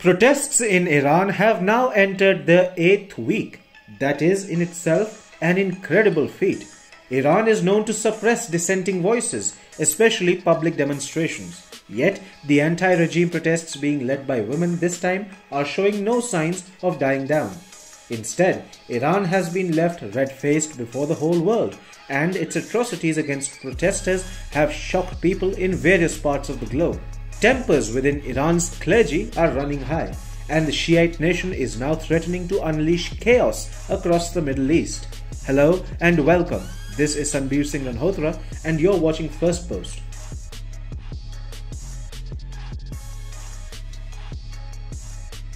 Protests in Iran have now entered their eighth week. That is in itself an incredible feat. Iran is known to suppress dissenting voices, especially public demonstrations. Yet, the anti regime protests being led by women this time are showing no signs of dying down. Instead, Iran has been left red faced before the whole world, and its atrocities against protesters have shocked people in various parts of the globe. Tempers within Iran's clergy are running high, and the Shiite nation is now threatening to unleash chaos across the Middle East. Hello and welcome. This is Sanbir Singh Ranhotra, and you're watching Firstpost.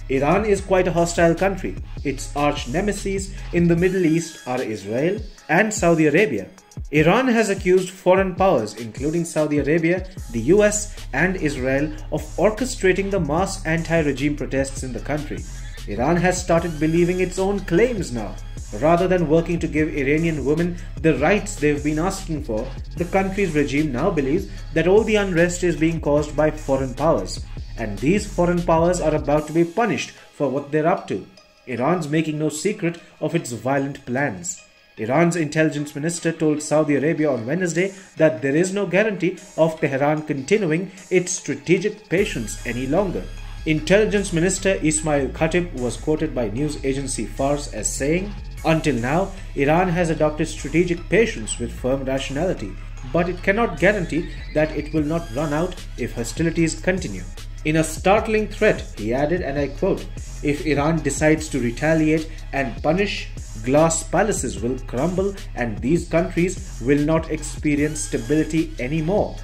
Iran is quite a hostile country. Its arch nemesis in the Middle East are Israel and Saudi Arabia. Iran has accused foreign powers, including Saudi Arabia, the US, and Israel, of orchestrating the mass anti regime protests in the country. Iran has started believing its own claims now. Rather than working to give Iranian women the rights they've been asking for, the country's regime now believes that all the unrest is being caused by foreign powers. And these foreign powers are about to be punished for what they're up to. Iran's making no secret of its violent plans. Iran's intelligence minister told Saudi Arabia on Wednesday that there is no guarantee of Tehran continuing its strategic patience any longer. Intelligence Minister Ismail Khatib was quoted by news agency Fars as saying, Until now, Iran has adopted strategic patience with firm rationality, but it cannot guarantee that it will not run out if hostilities continue. In a startling threat, he added, and I quote, If Iran decides to retaliate and punish, glass palaces will crumble and these countries will not experience stability anymore.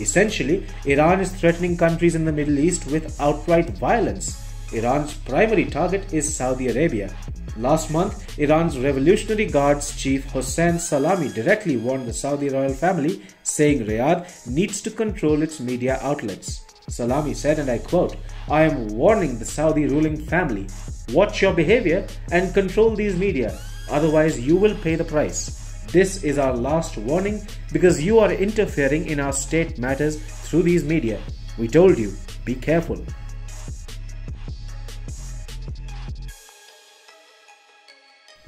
Essentially, Iran is threatening countries in the Middle East with outright violence. Iran's primary target is Saudi Arabia. Last month, Iran's Revolutionary Guards chief Hossein Salami directly warned the Saudi royal family, saying Riyadh needs to control its media outlets. Salami said, and I quote, I am warning the Saudi ruling family watch your behavior and control these media, otherwise, you will pay the price. This is our last warning because you are interfering in our state matters through these media. We told you, be careful.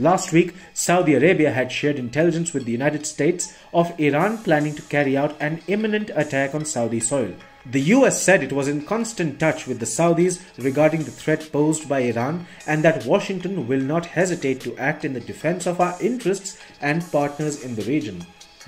Last week, Saudi Arabia had shared intelligence with the United States of Iran planning to carry out an imminent attack on Saudi soil. The US said it was in constant touch with the Saudis regarding the threat posed by Iran and that Washington will not hesitate to act in the defense of our interests and partners in the region.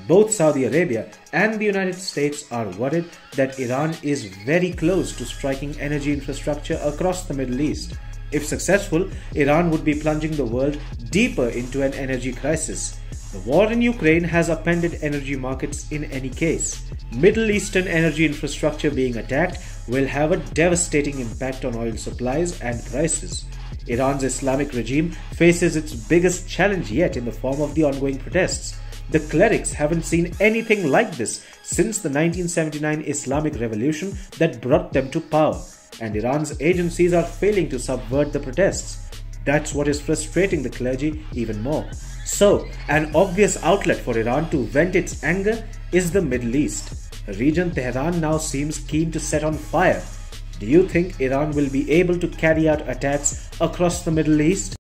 Both Saudi Arabia and the United States are worried that Iran is very close to striking energy infrastructure across the Middle East. If successful, Iran would be plunging the world deeper into an energy crisis. The war in Ukraine has upended energy markets in any case. Middle Eastern energy infrastructure being attacked will have a devastating impact on oil supplies and prices. Iran's Islamic regime faces its biggest challenge yet in the form of the ongoing protests. The clerics haven't seen anything like this since the 1979 Islamic revolution that brought them to power and Iran's agencies are failing to subvert the protests. That's what is frustrating the clergy even more. So, an obvious outlet for Iran to vent its anger is the Middle East, a region Tehran now seems keen to set on fire. Do you think Iran will be able to carry out attacks across the Middle East?